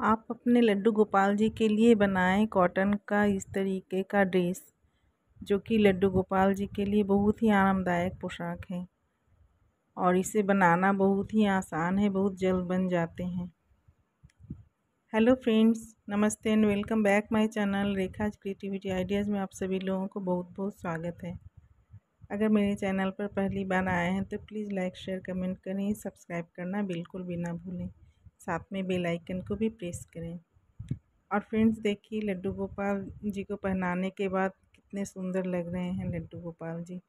आप अपने लड्डू गोपाल जी के लिए बनाएँ कॉटन का इस तरीके का ड्रेस, जो कि लड्डू गोपाल जी के लिए बहुत ही आरामदायक पोशाक है। और इसे बनाना बहुत ही आसान है, बहुत जल्द बन जाते हैं। हेलो फ्रेंड्स, नमस्ते and welcome back my channel Rekha creativity ideas में आप सभी लोगों को बहुत बहुत स्वागत है। अगर मेरे चैनल पर पहली बार आए हैं तो प्लीज़ लाइक, शेयर, कमेंट करें, सब्सक्राइब करना बिल्कुल भी ना भूलें। साथ में बेल आइकन को भी प्रेस करें। और फ्रेंड्स देखिए लड्डू गोपाल जी को पहनाने के बाद कितने सुंदर लग रहे हैं लड्डू गोपाल जी।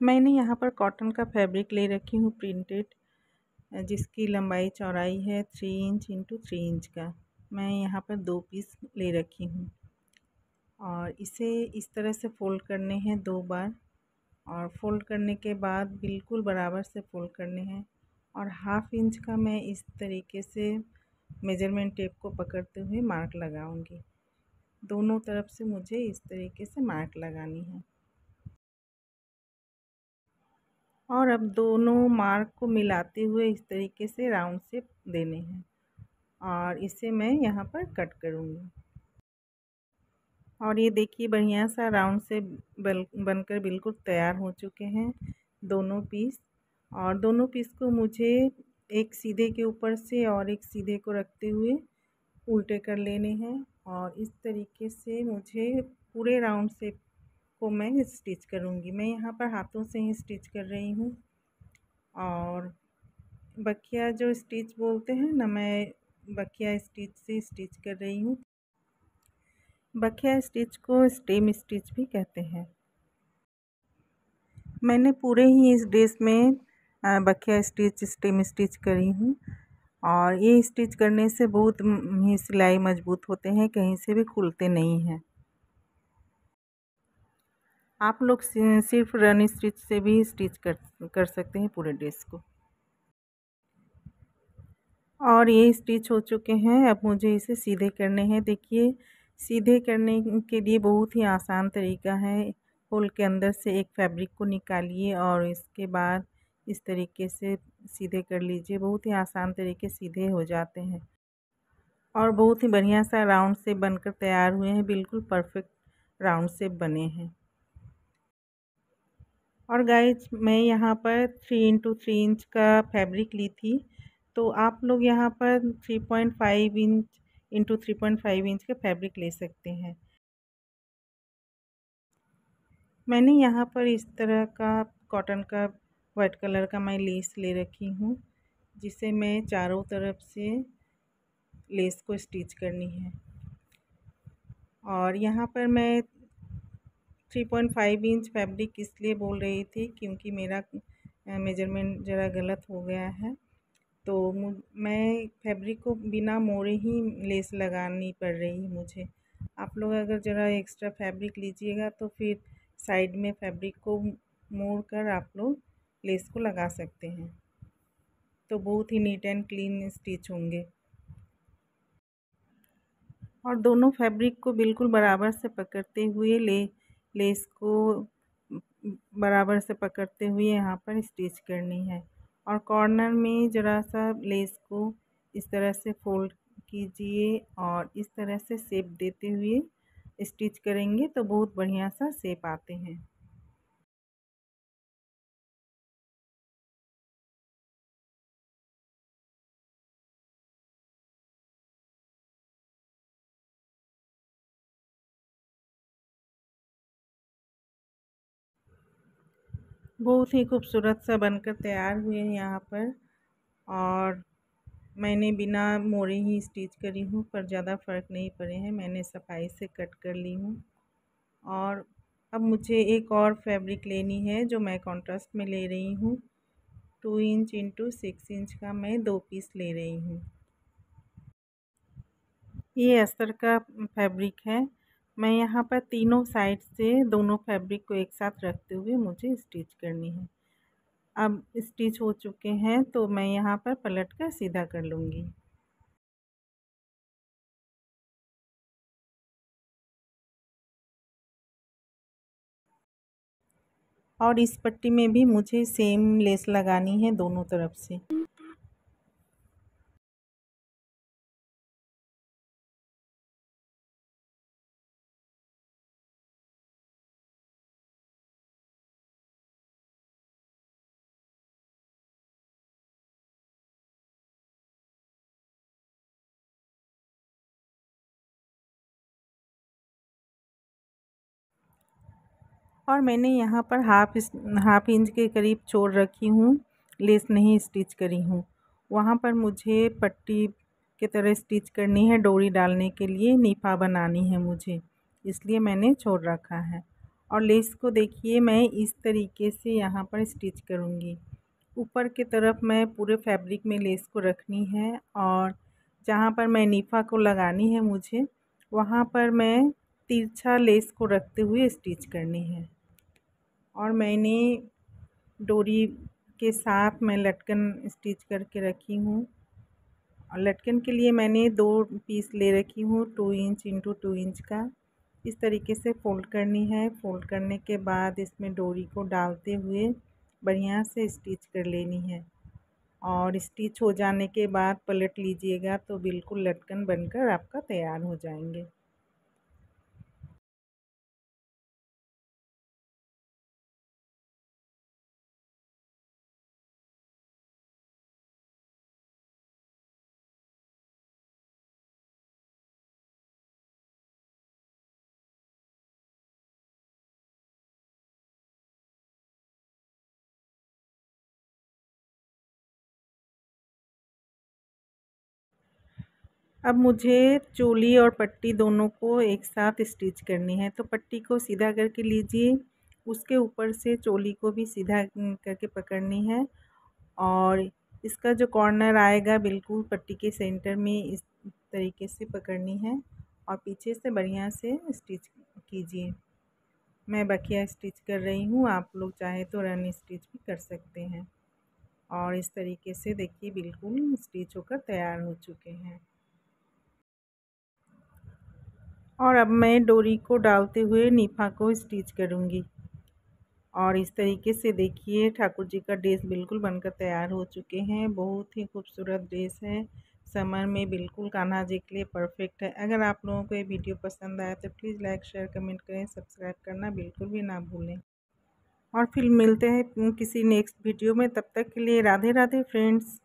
मैंने यहाँ पर कॉटन का फैब्रिक ले रखी हूँ प्रिंटेड, जिसकी लंबाई चौड़ाई है three inch into three inch का। मैं यहाँ पर दो पीस ले रखी हूँ। और इसे इस तरह से फ़ोल्ड करने हैं दो बार और फ़ोल्ड करने के बाद बिल्कुल बराबर से फ़ोल्ड करने हैं और हाफ़ इंच का मैं इस तरीके से मेज़रमेंट टेप को पकड़ते हुए मार्क लगाऊँगी। दोनों तरफ़ से मुझे इस तरीके से मार्क लगानी है। और अब दोनों मार्क को मिलाते हुए इस तरीके से राउंड शेप देने हैं और इसे मैं यहाँ पर कट करूँगी। और ये देखिए बढ़िया सा राउंड से बल, बनकर बिल्कुल तैयार हो चुके हैं दोनों पीस। और दोनों पीस को मुझे एक सीधे के ऊपर से और एक सीधे को रखते हुए उल्टे कर लेने हैं और इस तरीके से मुझे पूरे राउंड से को मैं स्टिच करूँगी। मैं यहाँ पर हाथों से ही स्टिच कर रही हूँ। और बखिया जो स्टिच बोलते हैं ना, मैं बखिया स्टिच से स्टिच कर रही हूँ। बखिया स्टिच को स्टेम स्टिच भी कहते हैं। मैंने पूरे ही इस ड्रेस में बखिया स्टिच, स्टेम स्टिच करी हूँ और ये स्टिच करने से बहुत ही सिलाई मज़बूत होते हैं, कहीं से भी खुलते नहीं हैं। आप लोग सिर्फ़ रन स्टिच से भी स्टिच कर कर सकते हैं पूरे ड्रेस को। और ये स्टिच हो चुके हैं, अब मुझे इसे सीधे करने हैं। देखिए सीधे करने के लिए बहुत ही आसान तरीका है। होल के अंदर से एक फैब्रिक को निकालिए और इसके बाद इस तरीके से सीधे कर लीजिए। बहुत ही आसान तरीके सीधे हो जाते हैं। और बहुत ही बढ़िया सा राउंड से बनकर तैयार हुए हैं। बिल्कुल परफेक्ट राउंड से बने हैं। और गाइज़ मैं यहाँ पर थ्री इंटू थ्री इंच का फैब्रिक ली थी। तो आप लोग यहाँ पर three point five inch into three point five inch का फैब्रिक ले सकते हैं। मैंने यहाँ पर इस तरह का कॉटन का वाइट कलर का मैं लेस ले रखी हूँ, जिसे मैं चारों तरफ़ से लेस को स्टिच करनी है। और यहाँ पर मैं three point five inch fabric इसलिए बोल रही थी क्योंकि मेरा, मेज़रमेंट ज़रा गलत हो गया है। तो मैं फैब्रिक को बिना मोड़े ही लेस लगानी पड़ रही है मुझे। आप लोग अगर ज़रा एक्स्ट्रा फैब्रिक लीजिएगा तो फिर साइड में फैब्रिक को मोड़ कर आप लोग लेस को लगा सकते हैं। तो बहुत ही नीट एंड क्लीन स्टिच होंगे। और दोनों फैब्रिक को बिल्कुल बराबर से पकड़ते हुए ले, लेस को बराबर से पकड़ते हुए यहाँ पर स्टिच करनी है। और कॉर्नर में ज़रा सा लेस को इस तरह से फोल्ड कीजिए और इस तरह से सेप देते हुए स्टिच करेंगे तो बहुत बढ़िया सा सेप आते हैं। बहुत ही खूबसूरत सा बनकर तैयार हुए हैं यहाँ पर। और मैंने बिना मोड़े ही स्टिच करी हूँ, पर ज़्यादा फ़र्क नहीं पड़े हैं। मैंने सफ़ाई से कट कर ली हूँ। और अब मुझे एक और फैब्रिक लेनी है, जो मैं कॉन्ट्रास्ट में ले रही हूँ। Two inch into six inch का मैं दो पीस ले रही हूँ। ये अस्तर का फैब्रिक है। मैं यहाँ पर तीनों साइड से दोनों फैब्रिक को एक साथ रखते हुए मुझे स्टिच करनी है। अब स्टिच हो चुके हैं तो मैं यहाँ पर पलट कर सीधा कर लूँगी। और इस पट्टी में भी मुझे सेम लेस लगानी है दोनों तरफ़ से। और मैंने यहाँ पर हाफ़ हाफ़ इंच के करीब छोड़ रखी हूँ, लेस नहीं स्टिच करी हूँ। वहाँ पर मुझे पट्टी के तरह स्टिच करनी है, डोरी डालने के लिए नीफा बनानी है मुझे, इसलिए मैंने छोड़ रखा है। और लेस को देखिए, मैं इस तरीके से यहाँ पर स्टिच करूँगी। ऊपर की तरफ़ मैं पूरे फैब्रिक में लेस को रखनी है और जहाँ पर मैं नीफा को लगानी है मुझे, वहाँ पर मैं तिरछा लेस को रखते हुए स्टिच करनी है। और मैंने डोरी के साथ मैं लटकन स्टिच करके रखी हूँ। और लटकन के लिए मैंने दो पीस ले रखी हूँ, two inch into two inch का। इस तरीके से फ़ोल्ड करनी है। फ़ोल्ड करने के बाद इसमें डोरी को डालते हुए बढ़िया से स्टिच कर लेनी है। और स्टिच हो जाने के बाद पलट लीजिएगा तो बिल्कुल लटकन बनकर आपका तैयार हो जाएँगे। अब मुझे चोली और पट्टी दोनों को एक साथ स्टिच करनी है तो पट्टी को सीधा करके लीजिए। उसके ऊपर से चोली को भी सीधा करके पकड़नी है और इसका जो कॉर्नर आएगा बिल्कुल पट्टी के सेंटर में इस तरीके से पकड़नी है और पीछे से बढ़िया से स्टिच कीजिए। मैं बखिया स्टिच कर रही हूँ, आप लोग चाहे तो रन स्टिच भी कर सकते हैं। और इस तरीके से देखिए बिल्कुल स्टिच होकर तैयार हो चुके हैं। और अब मैं डोरी को डालते हुए नीफा को स्टिच करूँगी। और इस तरीके से देखिए, ठाकुर जी का ड्रेस बिल्कुल बनकर तैयार हो चुके हैं। बहुत ही खूबसूरत ड्रेस है। समर में बिल्कुल कान्हा जी के लिए परफेक्ट है। अगर आप लोगों को ये वीडियो पसंद आया तो प्लीज़ लाइक, शेयर, कमेंट करें। सब्सक्राइब करना बिल्कुल भी ना भूलें। और फिर मिलते हैं किसी नेक्स्ट वीडियो में। तब तक के लिए राधे राधे फ्रेंड्स।